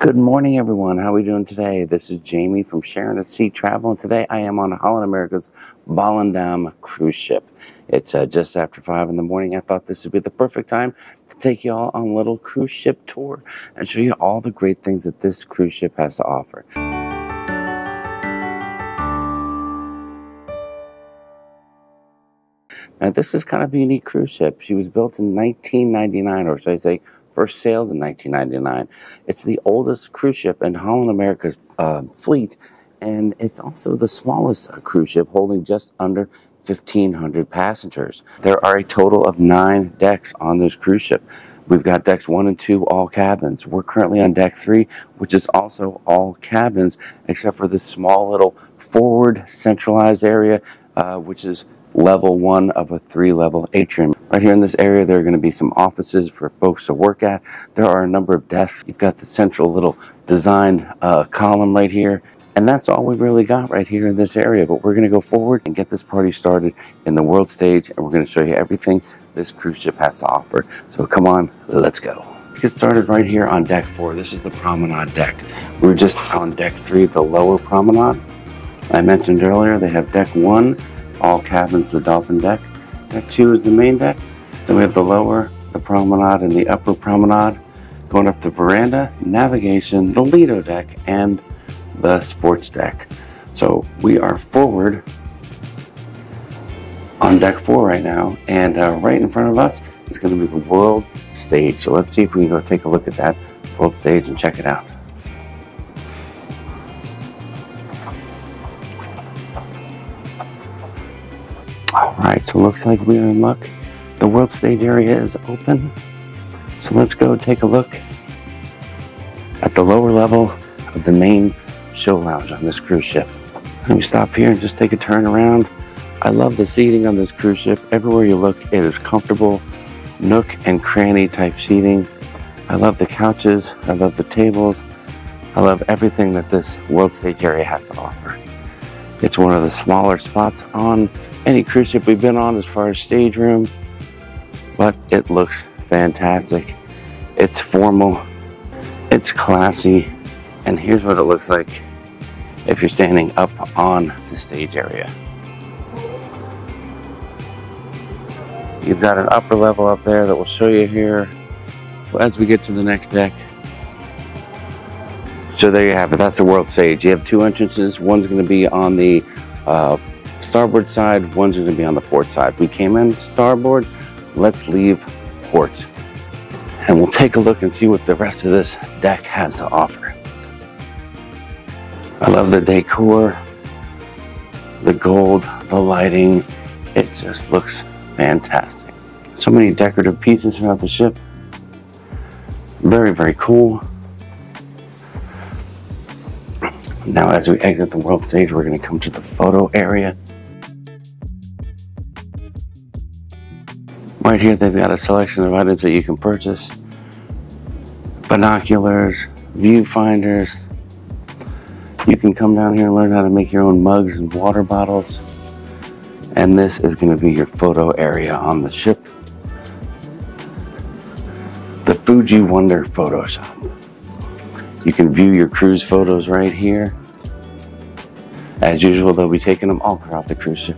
Good morning, everyone. How are we doing today? This is Jamie from Sharon at Sea Travel, and today I am on Holland America's Volendam cruise ship. It's uh, just after 5 in the morning. I thought this would be the perfect time to take you all on a little cruise ship tour and show you all the great things that this cruise ship has to offer. Now, this is kind of a unique cruise ship. She was built in 1999, or should I say, first sailed in 1999. It's the oldest cruise ship in Holland America's uh, fleet, and it's also the smallest uh, cruise ship, holding just under 1,500 passengers. There are a total of nine decks on this cruise ship. We've got decks one and two, all cabins. We're currently on deck three, which is also all cabins, except for this small little forward centralized area, uh, which is level one of a three level atrium. Right here in this area, there are going to be some offices for folks to work at. There are a number of desks. You've got the central little designed uh, column right here. And that's all we really got right here in this area. But we're going to go forward and get this party started in the world stage. And we're going to show you everything this cruise ship has to offer. So come on, let's go. Let's get started right here on deck four. This is the promenade deck. We were just on deck three, the lower promenade. I mentioned earlier they have deck one all cabins, the dolphin deck. Deck two is the main deck. Then we have the lower, the promenade, and the upper promenade. Going up the veranda, navigation, the Lido deck, and the sports deck. So we are forward on deck four right now, and uh, right in front of us is going to be the world stage. So let's see if we can go take a look at that world stage and check it out. All right, so it looks like we are in luck. The world stage area is open. So let's go take a look at the lower level of the main show lounge on this cruise ship. Let me stop here and just take a turn around. I love the seating on this cruise ship. Everywhere you look, it is comfortable, nook and cranny type seating. I love the couches. I love the tables. I love everything that this world stage area has to offer. It's one of the smaller spots on any cruise ship we've been on as far as stage room, but it looks fantastic. It's formal, it's classy, and here's what it looks like if you're standing up on the stage area. You've got an upper level up there that we'll show you here as we get to the next deck. So there you have it. That's the world stage. You have two entrances. One's going to be on the uh, starboard side, one's going to be on the port side. We came in starboard, let's leave port. And we'll take a look and see what the rest of this deck has to offer. I love the decor, the gold, the lighting. It just looks fantastic. So many decorative pieces throughout the ship. Very, very cool. Now as we exit the world stage, we're going to come to the photo area. Right here, they've got a selection of items that you can purchase. Binoculars, viewfinders. You can come down here and learn how to make your own mugs and water bottles. And this is going to be your photo area on the ship. The Fuji Wonder Photoshop. You can view your cruise photos right here. As usual, they'll be taking them all throughout the cruise ship.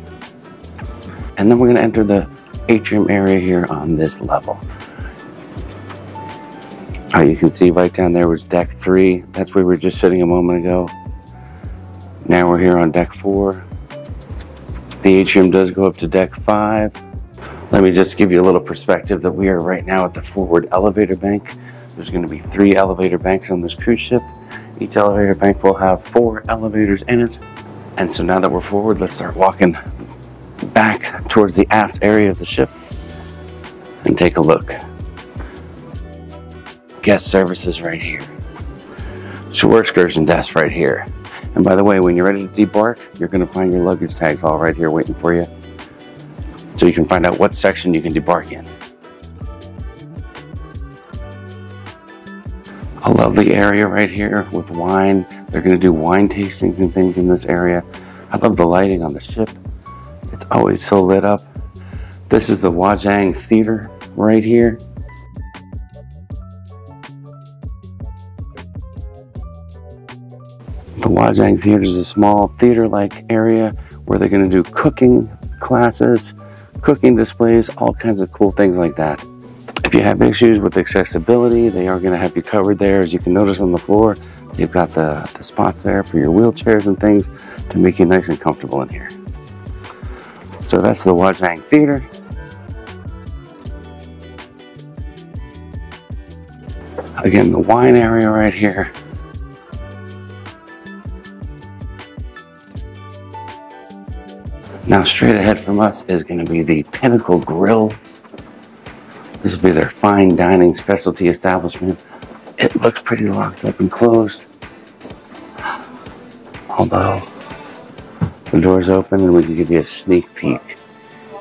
And then we're going to enter the atrium area here on this level. Uh, you can see right down there was deck three. That's where we were just sitting a moment ago. Now we're here on deck four. The atrium does go up to deck five. Let me just give you a little perspective that we are right now at the forward elevator bank. There's going to be three elevator banks on this cruise ship. Each elevator bank will have four elevators in it. And so now that we're forward, let's start walking back towards the aft area of the ship and take a look. Guest services right here. Shore excursion desk right here. And by the way, when you're ready to debark, you're going to find your luggage tags all right here waiting for you. So you can find out what section you can debark in. I lovely area right here with wine. They're going to do wine tastings and things in this area. I love the lighting on the ship. It's always so lit up. This is the Wajang Theater right here. The Wajang Theater is a small theater-like area where they're going to do cooking classes, cooking displays, all kinds of cool things like that. If you have issues with accessibility, they are going to have you covered there. As you can notice on the floor, they've got the, the spots there for your wheelchairs and things to make you nice and comfortable in here. So that's the Wajang Theater. Again, the wine area right here. Now straight ahead from us is going to be the Pinnacle Grill. This will be their fine dining specialty establishment. It looks pretty locked up and closed. Although the door's open and we can give you a sneak peek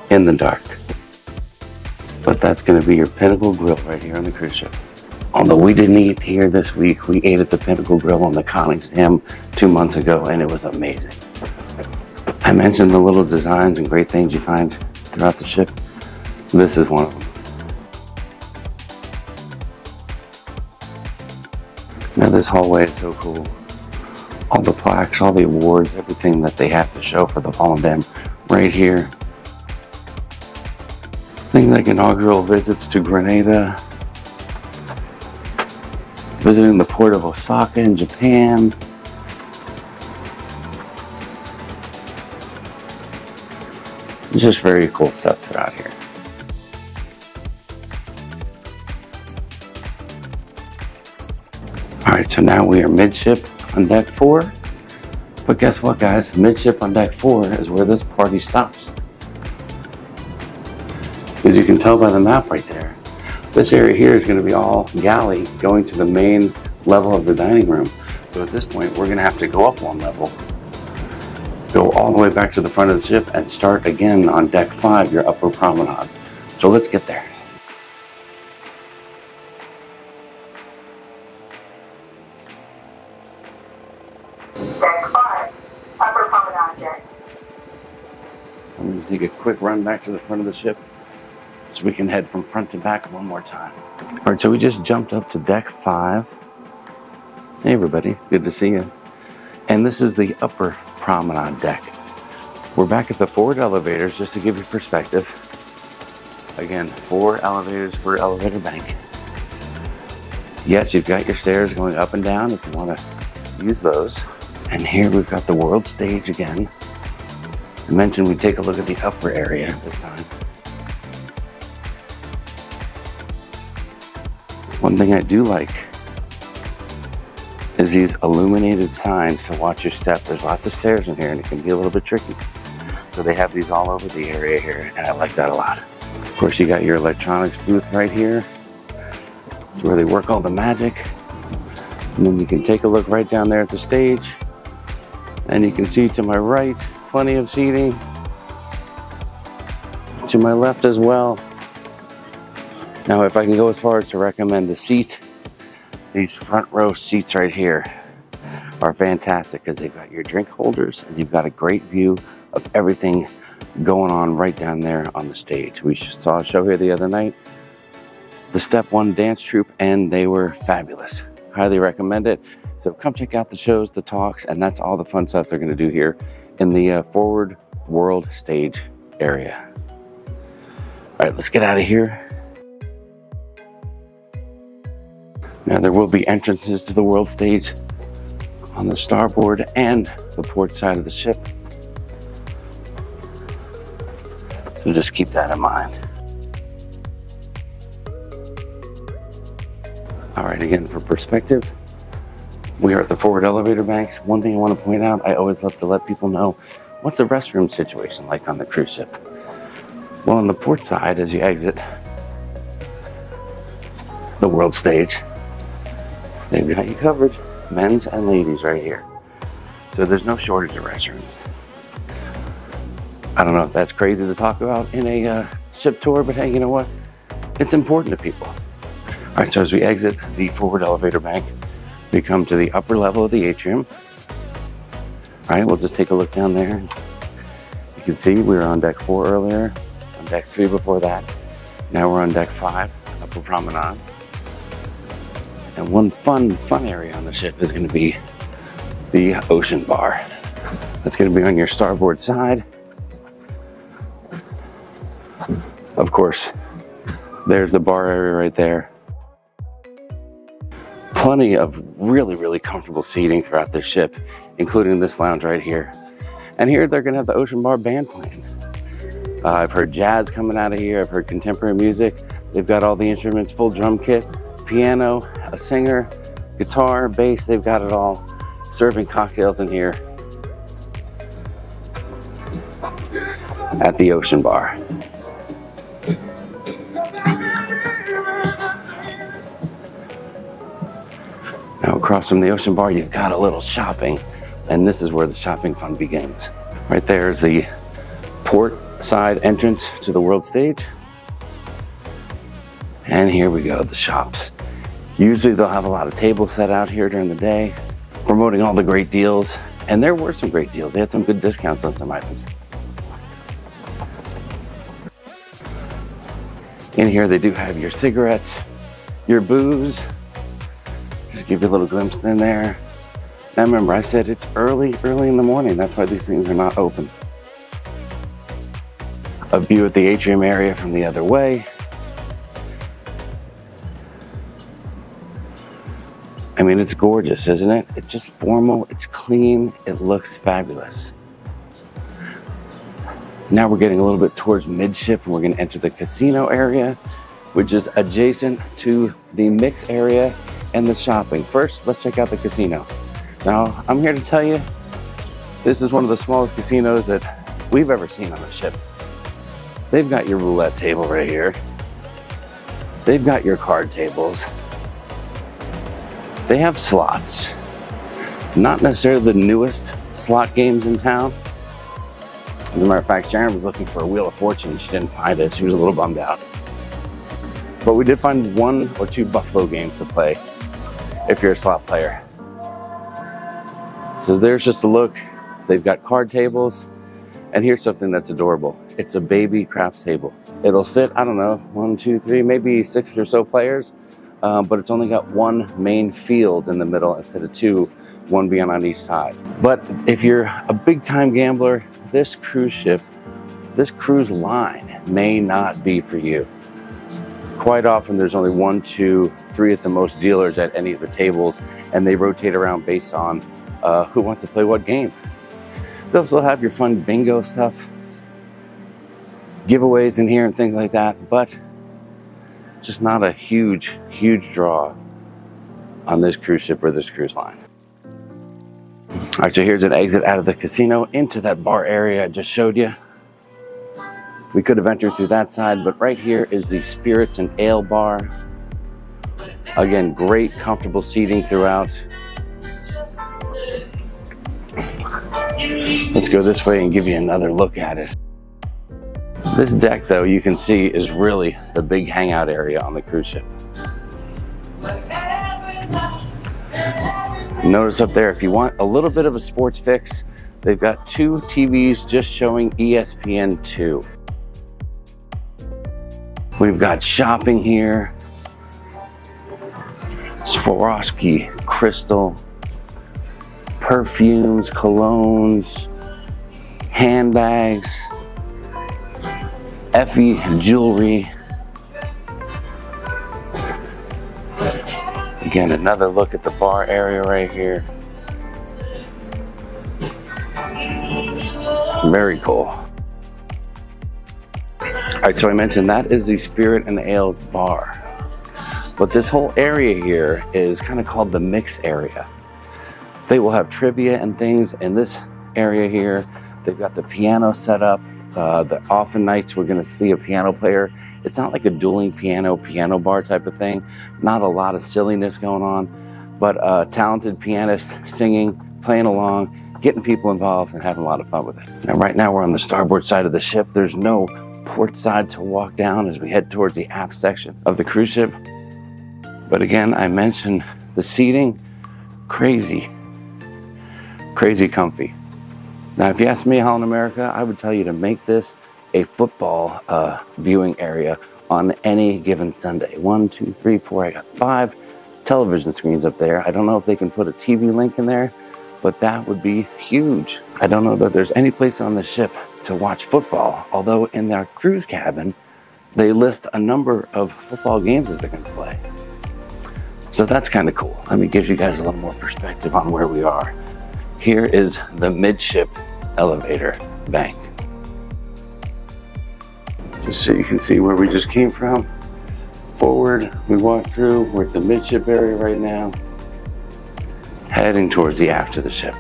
in the dark. But that's going to be your Pinnacle Grill right here on the cruise ship. Although we didn't eat here this week, we ate at the Pinnacle Grill on the Koningsdam two months ago and it was amazing. I mentioned the little designs and great things you find throughout the ship. This is one of them. This hallway is so cool. All the plaques, all the awards, everything that they have to show for the Volendam right here. Things like inaugural visits to Grenada, visiting the port of Osaka in Japan. Just very cool stuff throughout here. All right, so now we are midship on deck four. But guess what, guys? Midship on deck four is where this party stops. As you can tell by the map right there, this area here is going to be all galley going to the main level of the dining room. So at this point, we're going to have to go up one level, go all the way back to the front of the ship, and start again on deck five, your upper promenade. So let's get there. Deck 5, Upper Promenade Deck. I'm going to take a quick run back to the front of the ship so we can head from front to back one more time. All right, so we just jumped up to deck five. Hey, everybody, good to see you. And this is the upper promenade deck. We're back at the forward elevators just to give you perspective. Again, four elevators per elevator bank. Yes, you've got your stairs going up and down if you want to use those. And here we've got the world stage again. I mentioned we'd take a look at the upper area this time. One thing I do like is these illuminated signs to watch your step. There's lots of stairs in here and it can be a little bit tricky. So they have these all over the area here and I like that a lot. Of course, you got your electronics booth right here. It's where they work all the magic. And then you can take a look right down there at the stage. And you can see to my right, plenty of seating. To my left as well. Now, if I can go as far as to recommend the seat, these front row seats right here are fantastic because they've got your drink holders and you've got a great view of everything going on right down there on the stage. We saw a show here the other night, the Step One Dance Troupe, and they were fabulous. Highly recommend it. So come check out the shows, the talks, and that's all the fun stuff they're going to do here in the uh, Forward World Stage area. All right, let's get out of here. Now there will be entrances to the world stage on the starboard and the port side of the ship. So just keep that in mind. All right, again, for perspective, we are at the forward elevator banks. One thing I want to point out, I always love to let people know, what's the restroom situation like on the cruise ship? Well, on the port side, as you exit the world stage, they've got you covered, men's and ladies right here. So there's no shortage of restrooms. I don't know if that's crazy to talk about in a uh, ship tour, but hey, you know what? It's important to people. All right, so as we exit the forward elevator bank, we come to the upper level of the atrium. All right, we'll just take a look down there. You can see we were on deck four earlier, on deck three before that. Now we're on deck five, upper promenade. And one fun, fun area on the ship is gonna be the ocean bar. That's going to be on your starboard side. Of course, there's the bar area right there. Plenty of really, really comfortable seating throughout the ship, including this lounge right here. And here they're to have the Ocean Bar band playing. Uh, I've heard jazz coming out of here. I've heard contemporary music. They've got all the instruments, full drum kit, piano, a singer, guitar, bass. They've got it all. Serving cocktails in here at the Ocean Bar. Now across from the Ocean Bar, you've got a little shopping, and this is where the shopping fun begins. Right there is the port side entrance to the world stage. And here we go, the shops. Usually they'll have a lot of tables set out here during the day, promoting all the great deals. And there were some great deals. They had some good discounts on some items. In here, they do have your cigarettes, your booze. Just give you a little glimpse in there. Now remember, I said it's early, early in the morning. That's why these things are not open. A view at the atrium area from the other way. I mean, it's gorgeous, isn't it? It's just formal, it's clean, it looks fabulous. Now we're getting a little bit towards midship and we're gonna enter the casino area, which is adjacent to the mix area and the shopping. First, let's check out the casino. Now, I'm here to tell you, this is one of the smallest casinos that we've ever seen on a ship. They've got your roulette table right here. They've got your card tables. They have slots. Not necessarily the newest slot games in town. As a matter of fact, Sharon was looking for a Wheel of Fortune. She didn't find it. She was a little bummed out. But we did find one or two Buffalo games to play if you're a slot player. So there's just a look. They've got card tables. And here's something that's adorable. It's a baby craps table. It'll fit, I don't know, one, two, three, maybe six or so players. Um, but it's only got one main field in the middle instead of two, one being on each side. But if you're a big time gambler, this cruise ship, this cruise line may not be for you. Quite often there's only one, two, three at the most dealers at any of the tables, and they rotate around based on uh, who wants to play what game. They'll still have your fun bingo stuff, giveaways in here and things like that, but just not a huge, huge draw on this cruise ship or this cruise line. All right, so here's an exit out of the casino into that bar area I just showed you. We could have entered through that side, but right here is the Spirits and Ale Bar. Again, great comfortable seating throughout. Let's go this way and give you another look at it. This deck, though, you can see is really the big hangout area on the cruise ship. Notice up there, if you want a little bit of a sports fix, they've got two TVs just showing ESPN2. We've got shopping here. Swarovski crystal, perfumes, colognes, handbags, Effy jewelry. Again, another look at the bar area right here. Very cool. All right, so I mentioned that is the Spirit and Ales bar. But this whole area here is kind of called the mix area. They will have trivia and things in this area here. They've got the piano set up. Uh, the often nights we're going to see a piano player. It's not like a dueling piano, piano bar type of thing. Not a lot of silliness going on, but a talented pianist singing, playing along, getting people involved, and having a lot of fun with it. Now, right now we're on the starboard side of the ship. There's no port side to walk down as we head towards the aft section of the cruise ship. But again, I mentioned the seating, crazy, crazy comfy. Now, if you ask me, Holland America, I would tell you to make this a football uh, viewing area on any given Sunday. One, two, three, four, I got five television screens up there. I don't know if they can put a TV link in there, but that would be huge. I don't know that there's any place on the ship to watch football, although in their cruise cabin, they list a number of football games that they're going to play. So that's kind of cool. Let me give you guys a little more perspective on where we are. Here is the midship elevator bank. Just so you can see where we just came from. Forward, we walked through, we're at the midship area right now, heading towards the aft of the ship.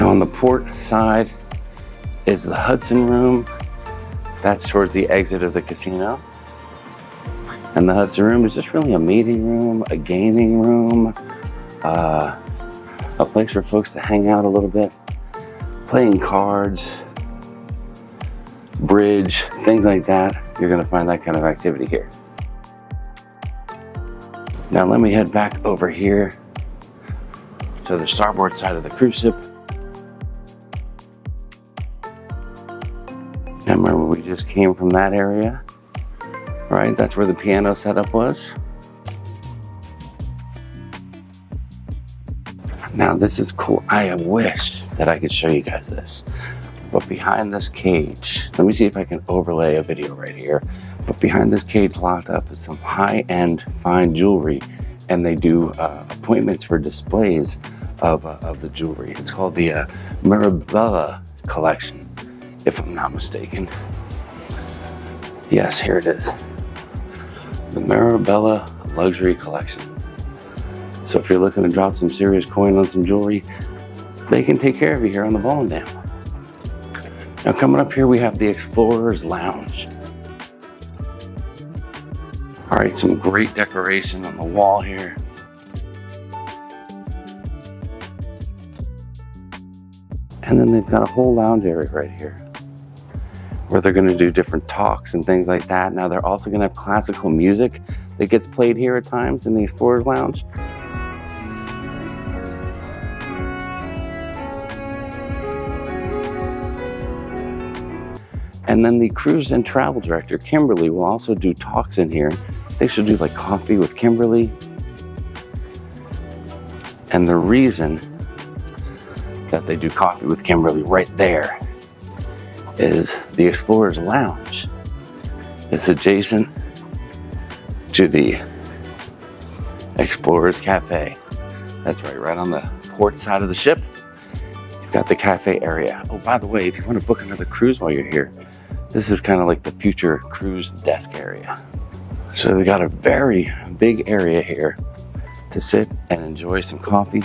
Now on the port side is the Hudson room. That's towards the exit of the casino. And the Hudson room is just really a meeting room, a gaming room, uh, a place for folks to hang out a little bit, playing cards, bridge, things like that. You're gonna find that kind of activity here. Now let me head back over here to the starboard side of the cruise ship. Just came from that area, right? That's where the piano setup was. Now this is cool. I wish that I could show you guys this. But behind this cage, let me see if I can overlay a video right here. But behind this cage locked up is some high-end fine jewelry and they do uh, appointments for displays of, uh, of the jewelry. It's called the uh, Mirabella collection, if I'm not mistaken. Yes, here it is. The Marabella Luxury Collection. So if you're looking to drop some serious coin on some jewelry, they can take care of you here on the Volendam. Now coming up here, we have the Explorer's Lounge. All right, some great decoration on the wall here. And then they've got a whole lounge area right here where they're gonna do different talks and things like that. Now they're also gonna have classical music that gets played here at times in the Explorer's Lounge. And then the cruise and travel director, Kimberly, will also do talks in here. They should do like coffee with Kimberly. And the reason that they do coffee with Kimberly right there is the Explorer's Lounge. It's adjacent to the Explorer's Cafe. That's right, right on the port side of the ship. You've got the cafe area. Oh, by the way, if you want to book another cruise while you're here, this is kind of like the future cruise desk area. So they got a very big area here to sit and enjoy some coffee.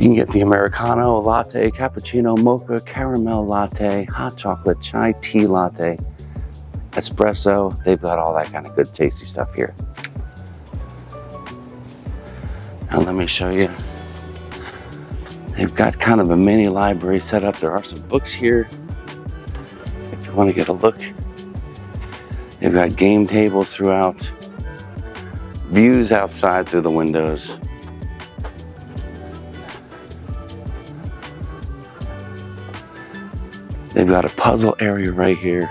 You can get the Americano latte, cappuccino, mocha, caramel latte, hot chocolate, chai tea latte, espresso. They've got all that kind of good tasty stuff here. Now let me show you. They've got kind of a mini library set up. There are some books here if you want to get a look. They've got game tables throughout, views outside through the windows. They've got a puzzle area right here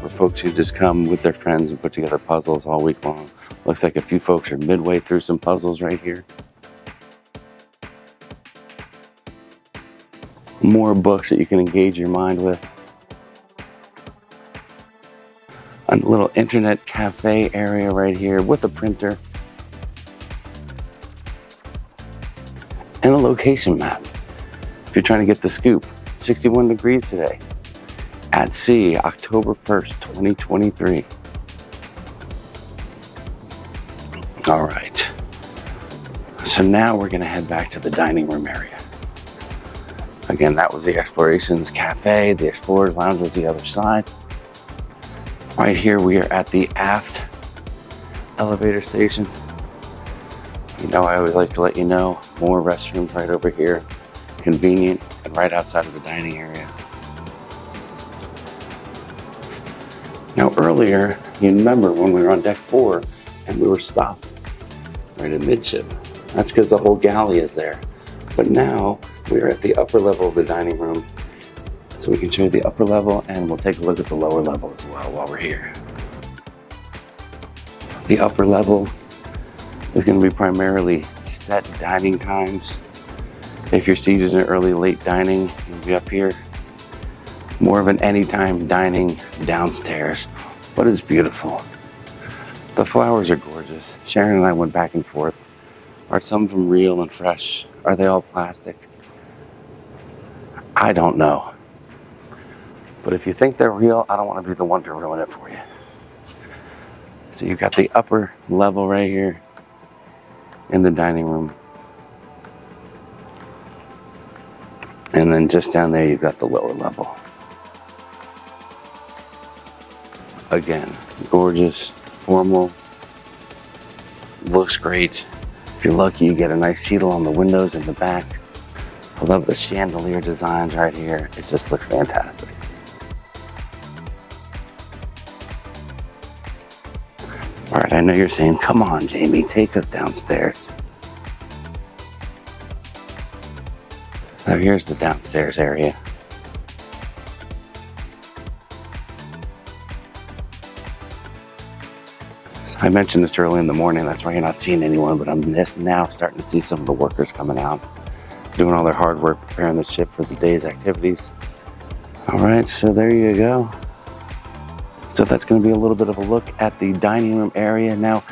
where folks who just come with their friends and put together puzzles all week long. Looks like a few folks are midway through some puzzles right here. More books that you can engage your mind with. a little internet cafe area right here with a printer and a location map. If you're trying to get the scoop, 61 degrees today at sea, October 1st, 2023. All right. So now we're going to head back to the dining room area. Again, that was the Explorations Cafe. The Explorers Lounge was the other side. Right here, we are at the aft elevator station. You know, I always like to let you know, more restrooms right over here, convenient and right outside of the dining area. Now earlier, you remember when we were on deck four and we were stopped right at midship. That's because the whole galley is there. But now we're at the upper level of the dining room so we can show you the upper level and we'll take a look at the lower level as well while we're here. The upper level is going to be primarily set dining times. If you're seated in early, late dining, you'll be up here. More of an anytime dining downstairs, but it's beautiful. The flowers are gorgeous. Sharon and I went back and forth. Are some of them real and fresh? Are they all plastic? I don't know. But if you think they're real, I don't want to be the one to ruin it for you. So you've got the upper level right here in the dining room. And then just down there, you've got the lower level. Again, gorgeous, formal, looks great. If you're lucky, you get a nice seat on the windows in the back. I love the chandelier designs right here. It just looks fantastic. All right, I know you're saying, come on, Jamie, take us downstairs. Now here's the downstairs area. So I mentioned this early in the morning, that's why you're not seeing anyone, but I'm just now starting to see some of the workers coming out, doing all their hard work, preparing the ship for the day's activities. All right, so there you go. So that's gonna be a little bit of a look at the dining room area. Now,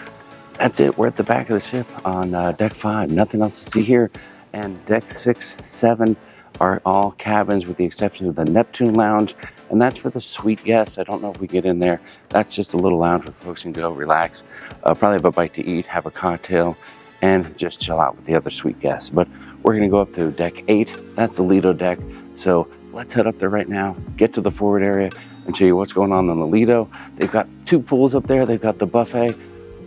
that's it, we're at the back of the ship on uh, deck five, nothing else to see here. And deck six, seven are all cabins with the exception of the Neptune Lounge. And that's for the suite guests. I don't know if we get in there. That's just a little lounge where folks can go relax, uh, probably have a bite to eat, have a cocktail, and just chill out with the other suite guests. But we're gonna go up to deck eight. That's the Lido deck. So let's head up there right now, get to the forward area and show you what's going on on the Lido. They've got two pools up there. They've got the buffet.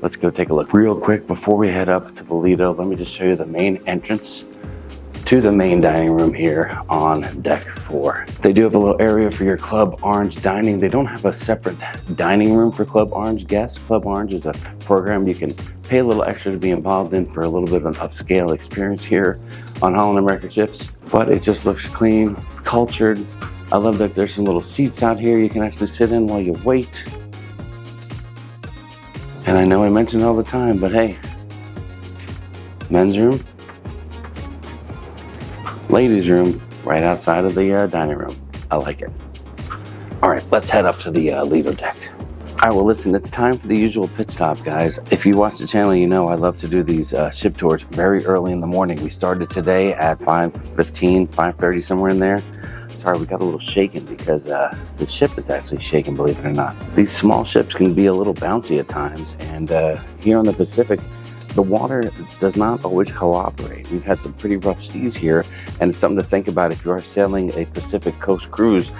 Let's go take a look real quick before we head up to the Lido. Let me just show you the main entrance to the main dining room here on deck four. They do have a little area for your Club Orange dining. They don't have a separate dining room for Club Orange guests. Club Orange is a program you can pay a little extra to be involved in for a little bit of an upscale experience here on Holland America Ships. But it just looks clean, cultured. I love that there's some little seats out here you can actually sit in while you wait. And I know I mention it all the time, but hey, men's room, ladies' room right outside of the uh, dining room. I like it. All right, let's head up to the uh, Lido deck. All right, well, listen, it's time for the usual pit stop, guys. If you watch the channel, you know I love to do these uh, ship tours very early in the morning. We started today at 5.15, 5.30, somewhere in there. Sorry, we got a little shaken because uh, the ship is actually shaking, believe it or not. These small ships can be a little bouncy at times, and uh, here on the Pacific, the water does not always cooperate. We've had some pretty rough seas here, and it's something to think about if you are sailing a Pacific Coast cruise.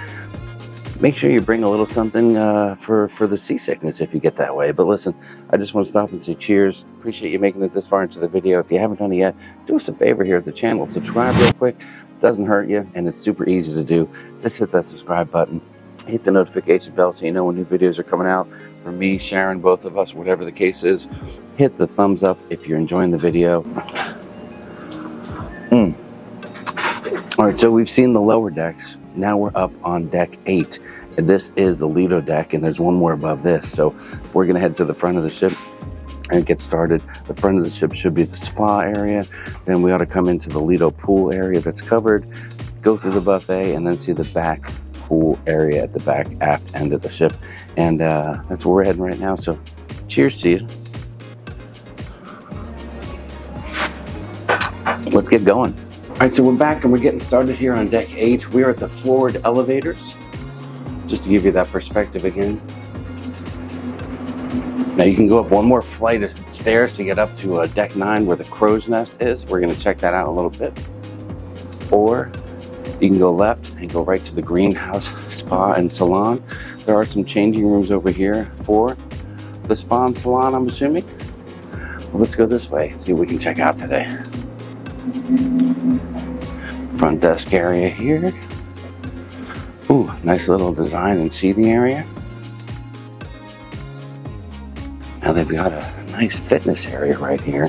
Make sure you bring a little something uh, for, for the seasickness if you get that way. But listen, I just want to stop and say cheers. Appreciate you making it this far into the video. If you haven't done it yet, do us a favor here at the channel. Subscribe real quick. It Doesn't hurt you, and it's super easy to do. Just hit that subscribe button. Hit the notification bell so you know when new videos are coming out. For me, Sharon, both of us, whatever the case is, hit the thumbs up if you're enjoying the video. Mm. All right, so we've seen the lower decks. Now we're up on deck eight. And this is the Lido deck, and there's one more above this. So we're gonna head to the front of the ship and get started. The front of the ship should be the spa area. Then we ought to come into the Lido pool area that's covered, go through the buffet, and then see the back pool area at the back aft end of the ship. And uh, that's where we're heading right now. So cheers to you. Let's get going. All right, so we're back and we're getting started here on deck eight. We are at the forward elevators. Just to give you that perspective again. Now you can go up one more flight of stairs to get up to uh, deck nine where the crow's nest is. We're gonna check that out a little bit. Or you can go left and go right to the greenhouse spa and salon. There are some changing rooms over here for the spa and salon, I'm assuming. Well, let's go this way, see what we can check out today. Front desk area here. Ooh, nice little design and seating area. Now they've got a nice fitness area right here.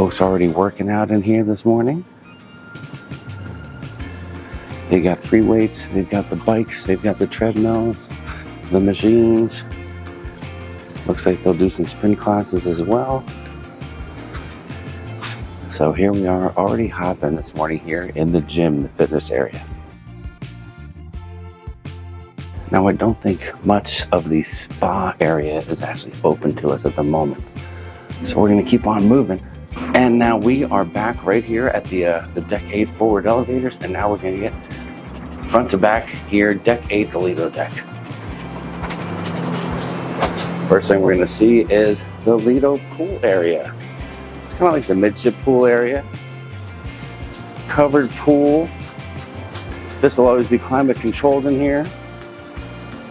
Folks already working out in here this morning. They got free weights, they've got the bikes, they've got the treadmills, the machines. Looks like they'll do some spin classes as well. So here we are already hopping this morning here in the gym, the fitness area. Now I don't think much of the spa area is actually open to us at the moment. So we're gonna keep on moving. And now we are back right here at the, uh, the deck eight forward elevators. And now we're gonna get front to back here, deck eight, the Lido deck. First thing we're gonna see is the Lido pool area. It's kind of like the midship pool area. Covered pool. This will always be climate controlled in here.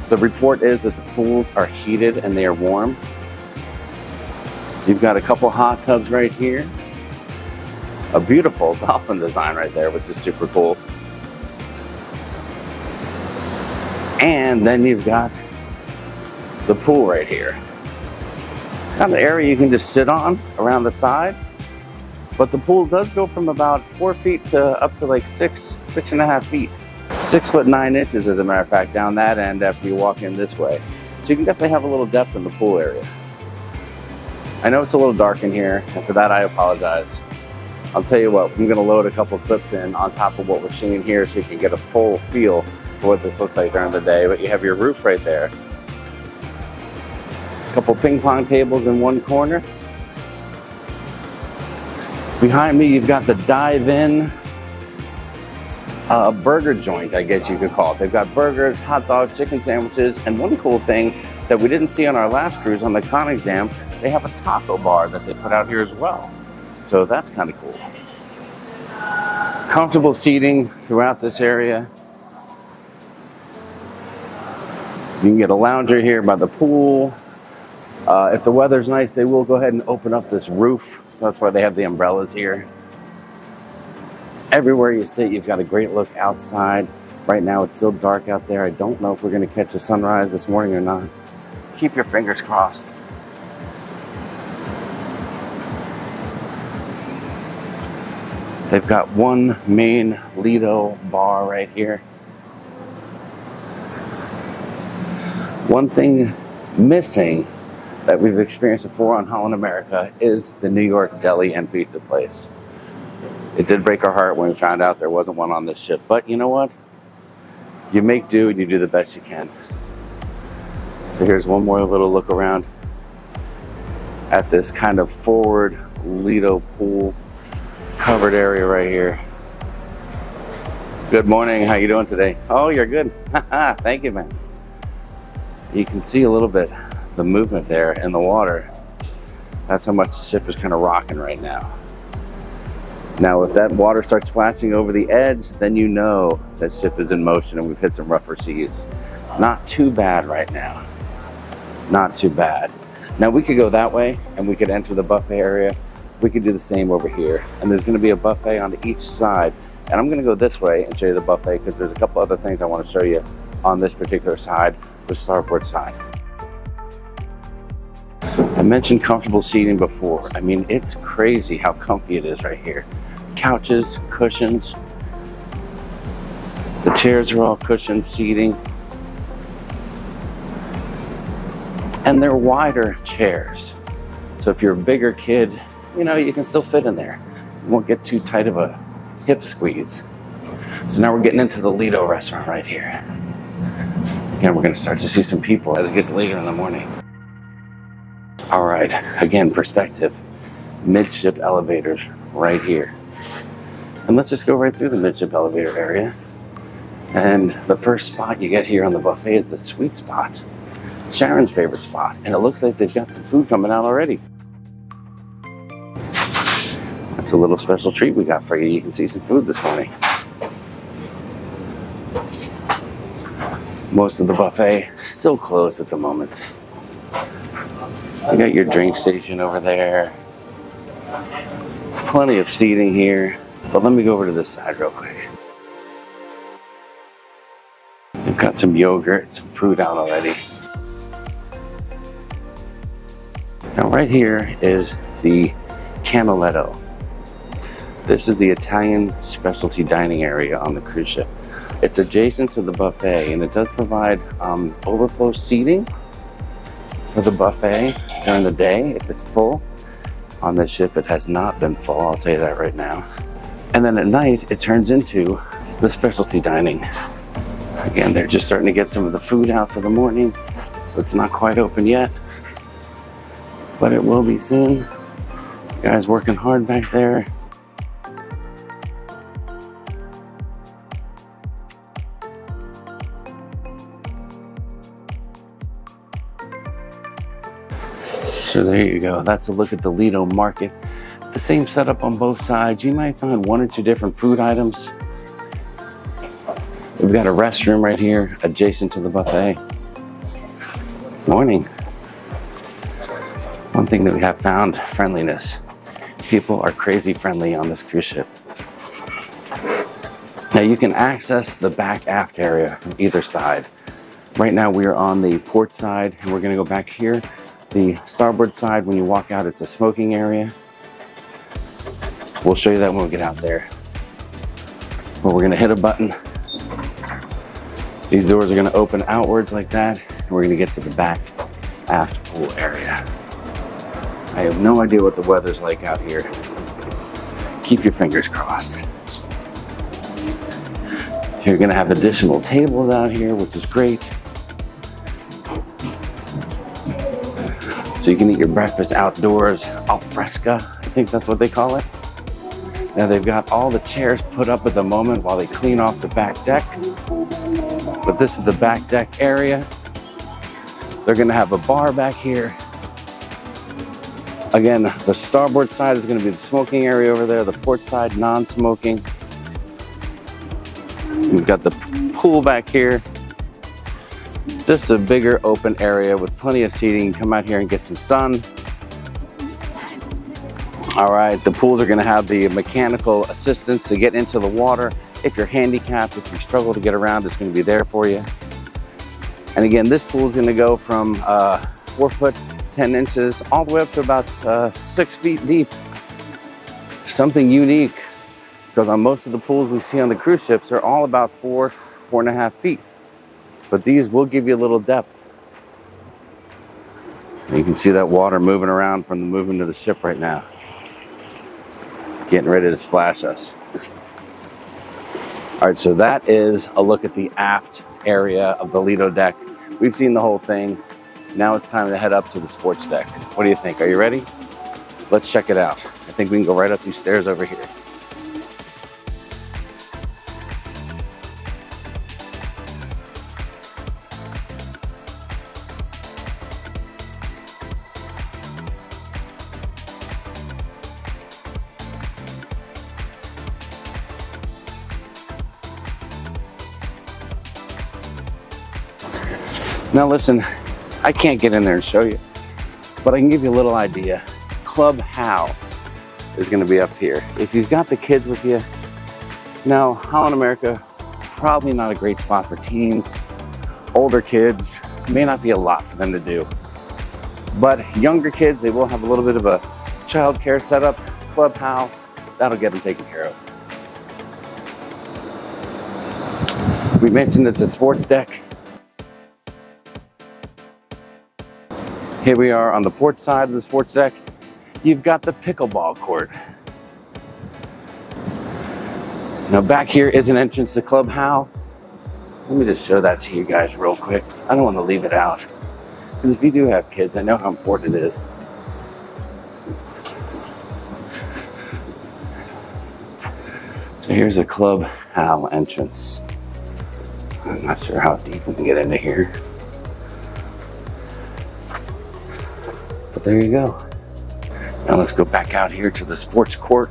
The report is that the pools are heated and they are warm. You've got a couple hot tubs right here. A beautiful dolphin design right there, which is super cool. And then you've got the pool right here. It's of an area you can just sit on around the side. But the pool does go from about four feet to up to like six, six and a half feet. Six foot nine inches, as a matter of fact, down that end after you walk in this way. So you can definitely have a little depth in the pool area. I know it's a little dark in here, and for that I apologize. I'll tell you what, I'm gonna load a couple clips in on top of what we're seeing here so you can get a full feel for what this looks like during the day. But you have your roof right there A couple ping pong tables in one corner. Behind me, you've got the dive-in uh, burger joint, I guess you could call it. They've got burgers, hot dogs, chicken sandwiches, and one cool thing that we didn't see on our last cruise on the Koningsdam, they have a taco bar that they put out here as well. So that's kind of cool. Comfortable seating throughout this area. You can get a lounger here by the pool. Uh, if the weather's nice, they will go ahead and open up this roof. So that's why they have the umbrellas here. Everywhere you sit, you've got a great look outside. Right now, it's still dark out there. I don't know if we're going to catch a sunrise this morning or not. Keep your fingers crossed. They've got one main Lido bar right here. One thing missing that we've experienced before on Holland America is the New York deli and pizza place. It did break our heart when we found out there wasn't one on this ship, but you know what? You make do and you do the best you can. So here's one more little look around at this kind of forward Lido pool covered area right here. Good morning. How you doing today? Oh, you're good. Thank you, man. You can see a little bit the movement there in the water. That's how much the ship is kind of rocking right now. Now, if that water starts splashing over the edge, then you know that ship is in motion and we've hit some rougher seas. Not too bad right now. Not too bad. Now we could go that way and we could enter the buffet area. We could do the same over here. And there's gonna be a buffet on each side. And I'm gonna go this way and show you the buffet because there's a couple other things I wanna show you on this particular side, the starboard side. I mentioned comfortable seating before. I mean, it's crazy how comfy it is right here. Couches, cushions. The chairs are all cushioned seating. And they're wider chairs. So if you're a bigger kid, you know, you can still fit in there. You won't get too tight of a hip squeeze. So now we're getting into the Lido restaurant right here. Again, we're gonna start to see some people as it gets later in the morning. All right, again, perspective. Midship elevators right here. And let's just go right through the midship elevator area. And the first spot you get here on the buffet is the sweet spot. Sharon's favorite spot. And it looks like they've got some food coming out already. That's a little special treat we got for you. You can see some food this morning. Most of the buffet still closed at the moment. You got your drink station over there. Plenty of seating here. But let me go over to this side real quick. We've got some yogurt, some fruit out already. Now right here is the Canaletto. This is the Italian specialty dining area on the cruise ship. It's adjacent to the buffet and it does provide um, overflow seating for the buffet during the day if it's full. On this ship, it has not been full, I'll tell you that right now. And then at night, it turns into the specialty dining. Again, they're just starting to get some of the food out for the morning, so it's not quite open yet, but it will be soon. Guys working hard back there. So there you go. That's a look at the Lido Market. The same setup on both sides. You might find one or two different food items. We've got a restroom right here adjacent to the buffet. Morning. One thing that we have found, friendliness. People are crazy friendly on this cruise ship. Now you can access the back aft area from either side. Right now we are on the port side and we're gonna go back here the starboard side, when you walk out, it's a smoking area. We'll show you that when we get out there. But we're gonna hit a button. These doors are gonna open outwards like that, and we're gonna get to the back aft pool area. I have no idea what the weather's like out here. Keep your fingers crossed. You're gonna have additional tables out here, which is great. So you can eat your breakfast outdoors, al fresco, I think that's what they call it. Now they've got all the chairs put up at the moment while they clean off the back deck. But this is the back deck area. They're gonna have a bar back here. Again, the starboard side is gonna be the smoking area over there, the port side, non-smoking. We've got the pool back here. Just a bigger open area with plenty of seating. Come out here and get some sun. All right, the pools are gonna have the mechanical assistance to get into the water. If you're handicapped, if you struggle to get around, it's gonna be there for you. And again, this pool is gonna go from uh, four foot, 10 inches, all the way up to about uh, six feet deep. Something unique, because on most of the pools we see on the cruise ships, they're all about four, four and a half feet but these will give you a little depth. You can see that water moving around from the movement of the ship right now. Getting ready to splash us. All right, so that is a look at the aft area of the Lido deck. We've seen the whole thing. Now it's time to head up to the sports deck. What do you think? Are you ready? Let's check it out. I think we can go right up these stairs over here. Now listen, I can't get in there and show you, but I can give you a little idea. Club HAL is gonna be up here. If you've got the kids with you, now Holland America, probably not a great spot for teens. Older kids, may not be a lot for them to do. But younger kids, they will have a little bit of a child care setup. Club HAL, that'll get them taken care of. We mentioned it's a sports deck. Here we are on the port side of the sports deck. You've got the pickleball court. Now back here is an entrance to Club HAL. Let me just show that to you guys real quick. I don't want to leave it out. Because if you do have kids, I know how important it is. So here's a Club HAL entrance. I'm not sure how deep we can get into here. But there you go. Now let's go back out here to the sports court,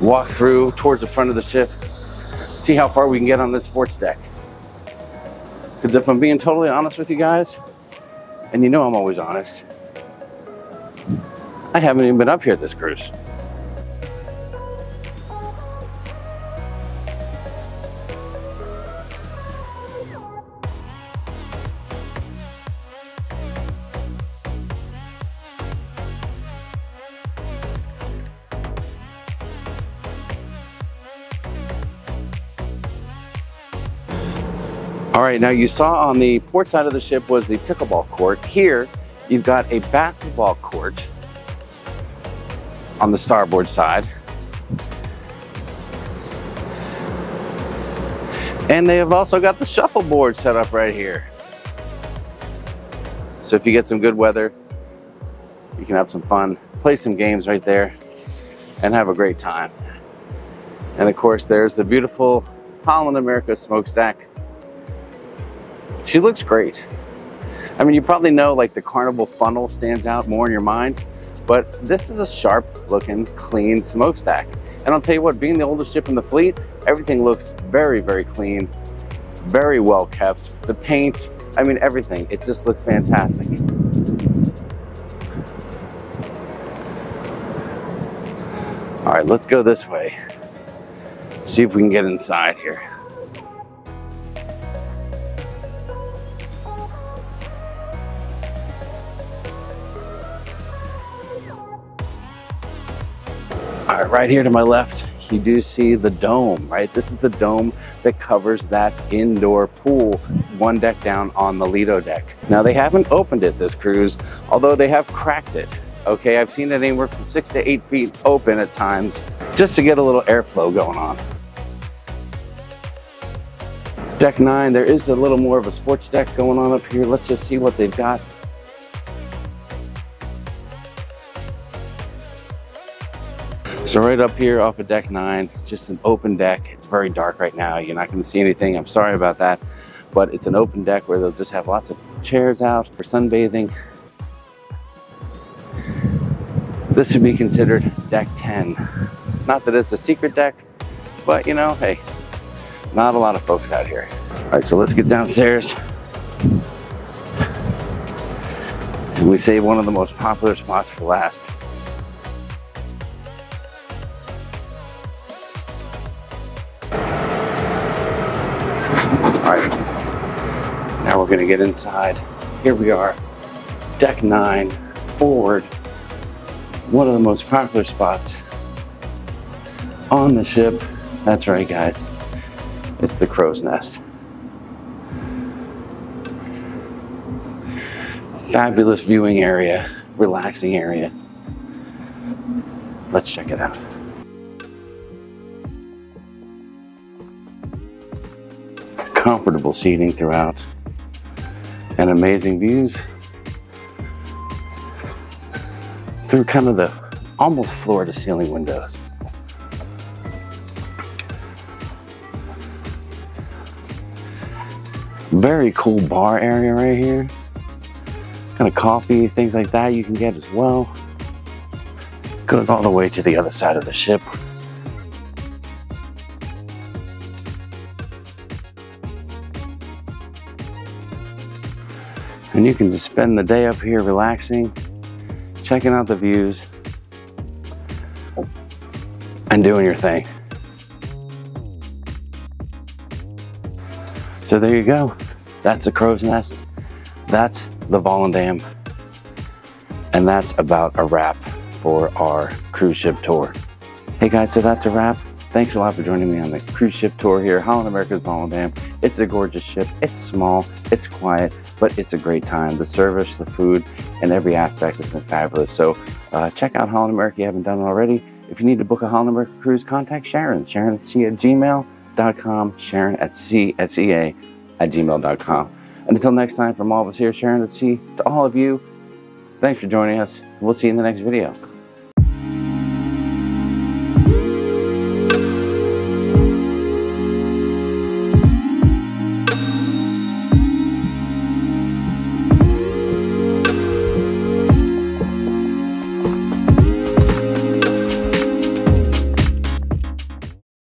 walk through towards the front of the ship, see how far we can get on this sports deck. Because if I'm being totally honest with you guys, and you know I'm always honest, I haven't even been up here this cruise. Right, now you saw on the port side of the ship was the pickleball court. Here, You've got a basketball court on the starboard side. And they have also got the shuffleboard set up right here. So if you get some good weather, you can have some fun, play some games right there, and have a great time. And of course, there's the beautiful Holland America smokestack. She looks great. I mean, you probably know like the Carnival funnel stands out more in your mind, but this is a sharp looking, clean smokestack. And I'll tell you what, being the oldest ship in the fleet, everything looks very, very clean, very well kept. The paint, I mean, everything. It just looks fantastic. All right, let's go this way. See if we can get inside here. All right, right here to my left, you do see the dome, right? This is the dome that covers that indoor pool, one deck down on the Lido deck. Now they haven't opened it this cruise, although they have cracked it. Okay, I've seen it anywhere from six to eight feet open at times, just to get a little airflow going on. Deck nine, there is a little more of a sports deck going on up here. Let's just see what they've got. So right up here off of deck nine, just an open deck. It's very dark right now. You're not gonna see anything. I'm sorry about that. But it's an open deck where they'll just have lots of chairs out for sunbathing. This would be considered deck 10. Not that it's a secret deck, but you know, hey, not a lot of folks out here. All right, so let's get downstairs. And we save one of the most popular spots for last. Gonna get inside. Here we are, deck nine, forward, one of the most popular spots on the ship. That's right, guys, it's the crow's nest. Fabulous viewing area, relaxing area. Let's check it out. comfortable seating throughout and amazing views through kind of the almost floor to ceiling windows. Very cool bar area right here. Kind of coffee, things like that you can get as well. Goes all the way to the other side of the ship And you can just spend the day up here relaxing, checking out the views, and doing your thing. So there you go. That's the crow's nest. That's the Volendam. And that's about a wrap for our cruise ship tour. Hey guys, so that's a wrap. Thanks a lot for joining me on the cruise ship tour here, Holland America's Volendam. It's a gorgeous ship. It's small, it's quiet, but it's a great time. The service, the food, and every aspect has been fabulous. So uh, check out Holland America if you haven't done it already. If you need to book a Holland America cruise, contact Sharon. Sharon at Sea at gmail.com. Sharon at Sea at CA at gmail.com. And until next time, from all of us here, Sharon at Sea, to all of you, thanks for joining us. We'll see you in the next video.